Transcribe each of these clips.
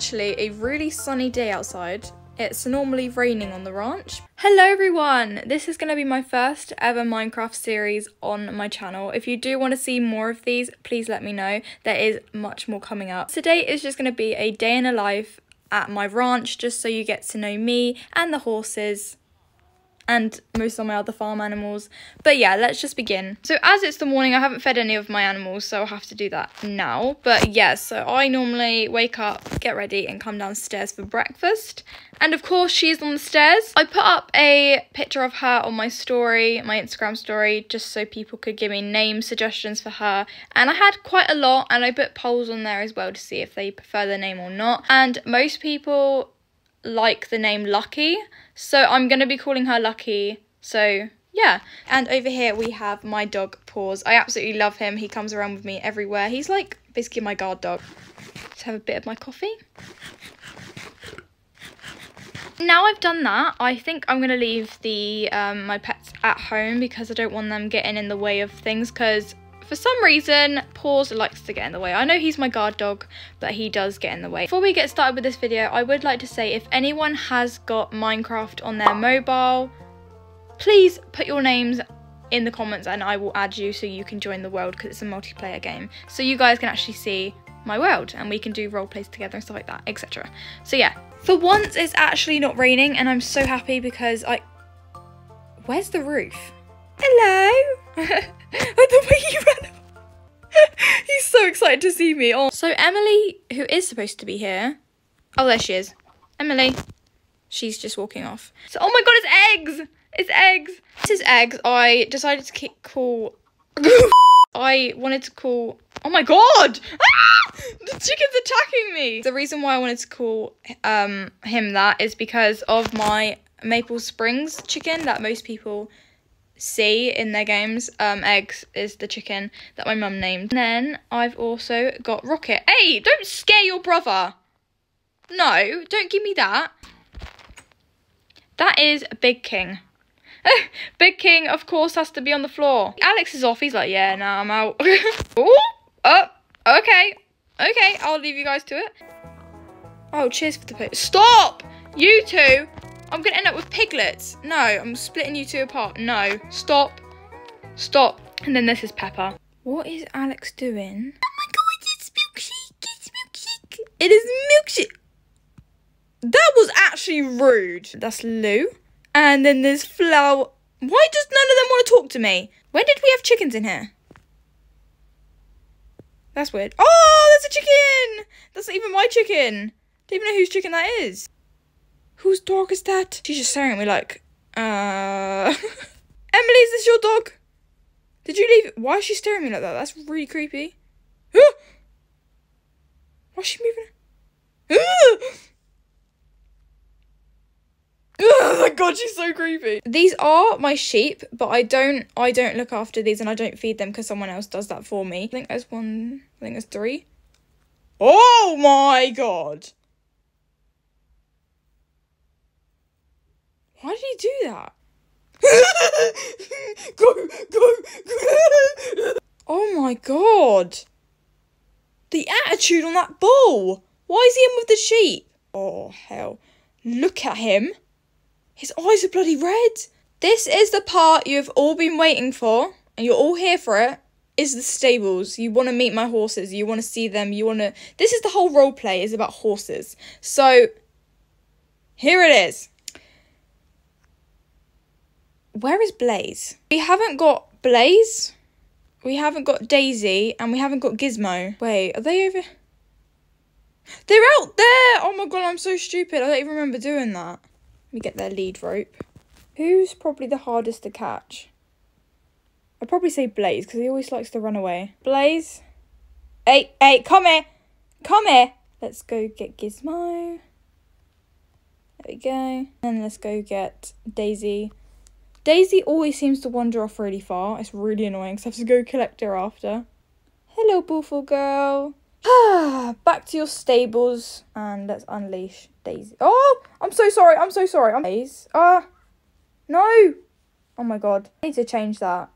actually a really sunny day outside. It's normally raining on the ranch. Hello everyone! This is going to be my first ever Minecraft series on my channel. If you do want to see more of these, please let me know. There is much more coming up. Today is just going to be a day in a life at my ranch, just so you get to know me and the horses and most of my other farm animals. But yeah, let's just begin. So as it's the morning, I haven't fed any of my animals, so I'll have to do that now. But yeah, so I normally wake up, get ready, and come downstairs for breakfast. And of course, she's on the stairs. I put up a picture of her on my story, my Instagram story, just so people could give me name suggestions for her. And I had quite a lot, and I put polls on there as well to see if they prefer the name or not. And most people like the name Lucky. So I'm going to be calling her Lucky. So yeah. And over here we have my dog Paws. I absolutely love him. He comes around with me everywhere. He's like basically my guard dog. Let's have a bit of my coffee. Now I've done that, I think I'm going to leave the um, my pets at home because I don't want them getting in the way of things because for some reason, Paws likes to get in the way. I know he's my guard dog, but he does get in the way. Before we get started with this video, I would like to say if anyone has got Minecraft on their mobile, please put your names in the comments and I will add you so you can join the world because it's a multiplayer game. So you guys can actually see my world and we can do role plays together and stuff like that, etc. So yeah, for once it's actually not raining and I'm so happy because I... Where's the roof? Hello? the way you ran He's so excited to see me. Oh. So Emily, who is supposed to be here. Oh, there she is. Emily. She's just walking off. So, oh my god, it's eggs! It's eggs! This is eggs. I decided to call... I wanted to call... Oh my god! Ah! The chicken's attacking me! The reason why I wanted to call um, him that is because of my Maple Springs chicken that most people see in their games. Um, eggs is the chicken that my mum named. And then I've also got Rocket. Hey, don't scare your brother. No, don't give me that. That is Big King. Big King, of course, has to be on the floor. Alex is off. He's like, yeah, now nah, I'm out. oh, oh, okay. Okay, I'll leave you guys to it. Oh, cheers for the post. Stop! You two I'm gonna end up with piglets. No, I'm splitting you two apart. No, stop, stop. And then this is Pepper. What is Alex doing? Oh my god, it's milkshake, it's milkshake. It is milkshake. That was actually rude. That's Lou. And then there's Flower. Why does none of them want to talk to me? When did we have chickens in here? That's weird. Oh, there's a chicken! That's not even my chicken. Don't even know whose chicken that is. Whose dog is that? She's just staring at me like, uh. Emily, is this your dog? Did you leave? Why is she staring at me like that? That's really creepy. Why is she moving? Oh my god, she's so creepy. These are my sheep, but I don't I don't look after these and I don't feed them because someone else does that for me. I think there's one, I think there's three. Oh my god. Why did he do that? go, go, go. Oh my god. The attitude on that bull. Why is he in with the sheep? Oh, hell. Look at him. His eyes are bloody red. This is the part you've all been waiting for, and you're all here for it, is the stables. You want to meet my horses. You want to see them. You want to... This is the whole role play, is about horses. So, here it is. Where is Blaze? We haven't got Blaze. We haven't got Daisy. And we haven't got Gizmo. Wait, are they over... They're out there! Oh my god, I'm so stupid. I don't even remember doing that. Let me get their lead rope. Who's probably the hardest to catch? I'd probably say Blaze, because he always likes to run away. Blaze? Hey, hey, come here! Come here. Let's go get Gizmo. There we go. And let's go get Daisy. Daisy always seems to wander off really far. It's really annoying because I have to go collect her after. Hello, Bullful girl. Back to your stables and let's unleash Daisy. Oh, I'm so sorry. I'm so sorry. I'm. Ah, uh, no. Oh my god. I need to change that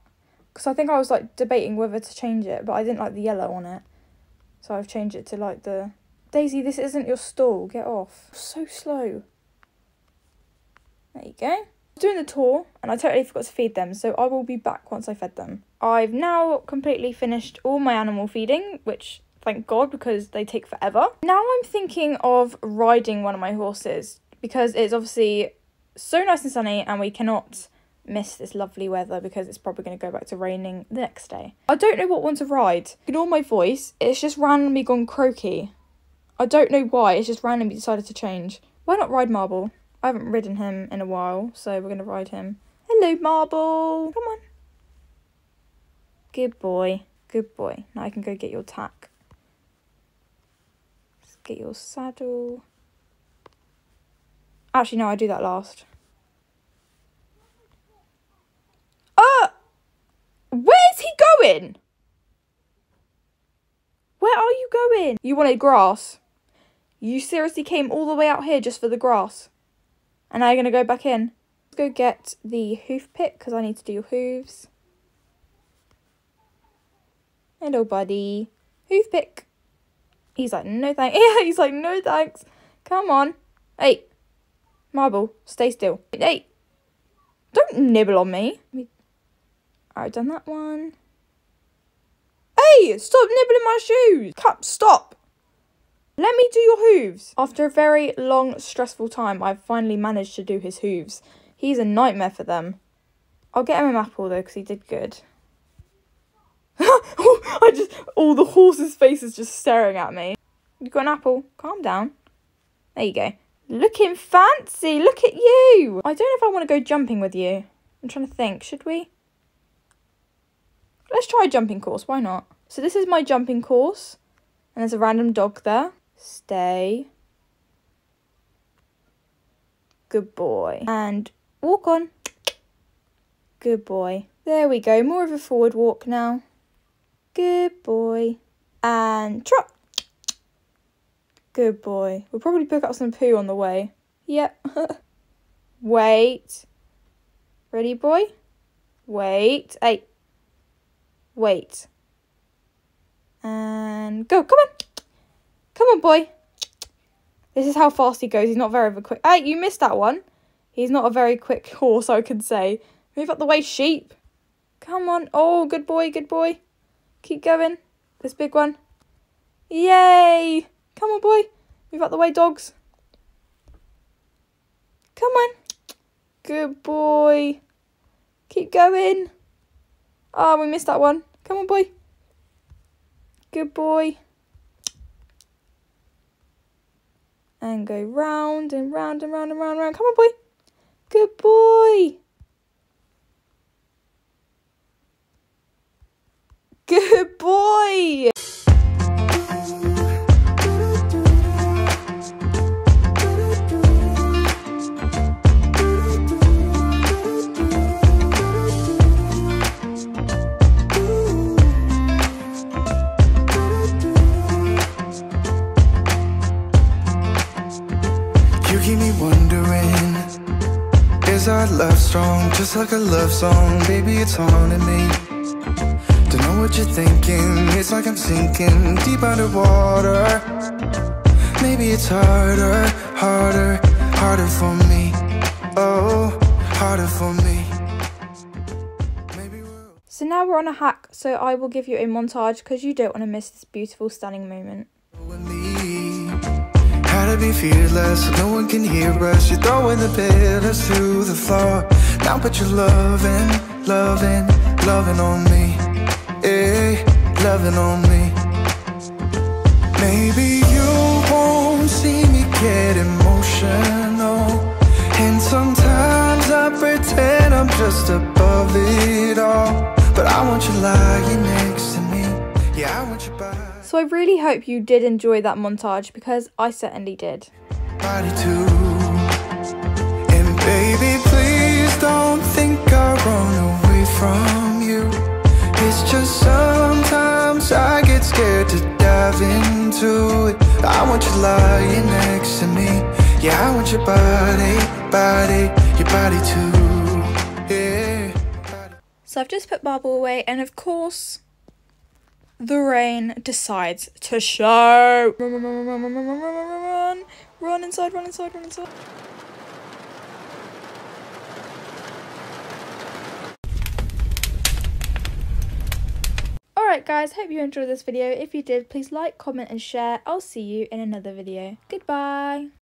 because I think I was like debating whether to change it, but I didn't like the yellow on it, so I've changed it to like the Daisy. This isn't your stall. Get off. So slow. There you go doing the tour and I totally forgot to feed them, so I will be back once I fed them. I've now completely finished all my animal feeding, which thank God because they take forever. Now I'm thinking of riding one of my horses because it's obviously so nice and sunny and we cannot miss this lovely weather because it's probably going to go back to raining the next day. I don't know what one to ride. Ignore my voice, it's just randomly gone croaky. I don't know why, it's just randomly decided to change. Why not ride Marble? I haven't ridden him in a while, so we're going to ride him. Hello, Marble. Come on. Good boy. Good boy. Now I can go get your tack. Let's get your saddle. Actually, no, I do that last. Uh! Where's he going? Where are you going? You wanted grass. You seriously came all the way out here just for the grass? And now you're going to go back in. Let's go get the hoof pick because I need to do hooves. Hello, buddy. Hoof pick. He's like, no thanks. Yeah, he's like, no thanks. Come on. Hey. Marble, stay still. Hey. Don't nibble on me. I've done that one. Hey, stop nibbling my shoes. Cut, stop. Let me do your hooves. After a very long, stressful time, I've finally managed to do his hooves. He's a nightmare for them. I'll get him an apple though, because he did good. Oh, I just, all the horse's faces just staring at me. You got an apple? Calm down. There you go. Looking fancy, look at you. I don't know if I want to go jumping with you. I'm trying to think, should we? Let's try a jumping course, why not? So this is my jumping course. And there's a random dog there. Stay. Good boy. And walk on. Good boy. There we go. More of a forward walk now. Good boy. And trot. Good boy. We'll probably pick up some poo on the way. Yep. Wait. Ready, boy? Wait. Hey. Wait. And go. Come on. Come on, boy. This is how fast he goes. He's not very quick. Hey, you missed that one. He's not a very quick horse, I could say. Move up the way, sheep. Come on. Oh, good boy, good boy. Keep going. This big one. Yay. Come on, boy. Move up the way, dogs. Come on. Good boy. Keep going. Oh, we missed that one. Come on, boy. Good boy. And go round and round and round and round and round. Come on, boy. Good boy. Love strong, just like a love song. Baby, it's haunting me. Don't know what you're thinking. It's like I'm sinking deep underwater. Maybe it's harder, harder, harder for me. Oh, harder for me. So now we're on a hack, so I will give you a montage because you don't want to miss this beautiful, stunning moment to be fearless. So No one can hear us. You're throwing the pillars to the floor. Now put your loving, loving, loving on me. Hey, loving on me. Maybe you won't see me get emotional. And sometimes I pretend I'm just above it all. But I want you lying next So I really hope you did enjoy that montage because I certainly did. body too. And baby, please don't think I run away from you. It's just sometimes I get scared to dive into it. I want you lying next to me. Yeah, I want your body, body, your body too. Yeah. So I've just put Barbara away, and of course, the rain decides to show. Run, run, run, run, run, run, run, run inside, run inside, run inside. Alright guys, hope you enjoyed this video. If you did, please like, comment and share. I'll see you in another video. Goodbye!